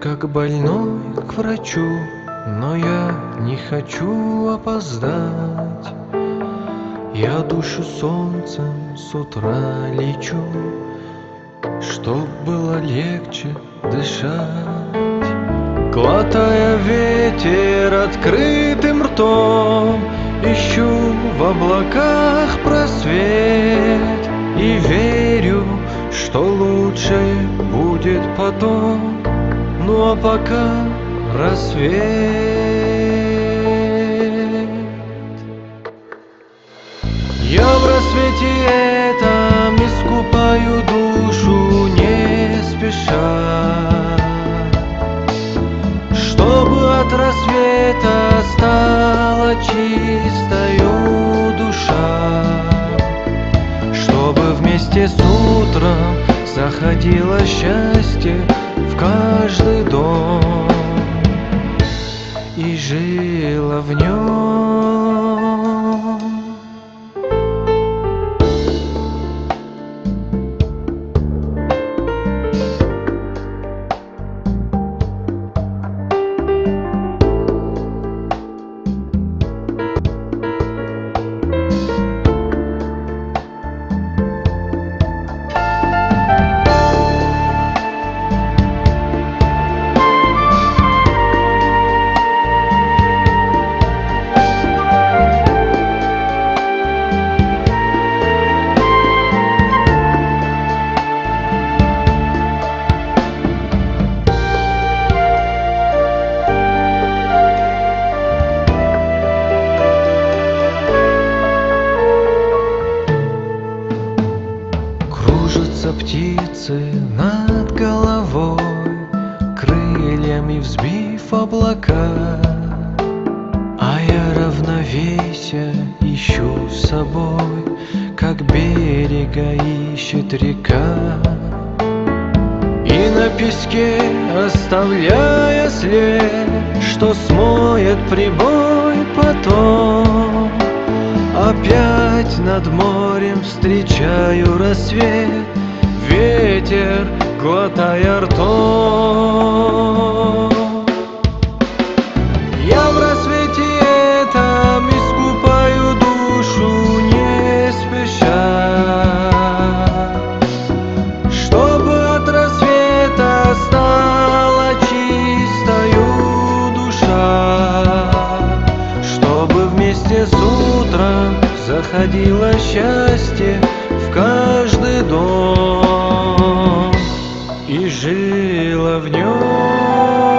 как больной к врачу, но я не хочу опоздать. Я душу солнцем с утра лечу, Чтоб было легче дышать. Глотая ветер открытым ртом, Ищу в облаках просвет И верю, что лучше будет потом, Ну а пока рассвет. Я в рассвете этом искупаю душу не спеша, Чтобы от рассвета стала чистою душа, Чтобы вместе с утром заходило счастье в каждый дом и жило в нем. Кружатся птицы над головой, Крыльями взбив облака, А я равновесие ищу с собой, Как берега ищет река. И на песке оставляя след, Что смоет прибой потом, Опять над морем встречаю рассвет, Ветер, глотая ртом. Я в рассвете этом искупаю душу не спеша, Чтобы от рассвета стала чистою душа, Чтобы вместе с утром заходило счастье в каждый дом и жила в нем.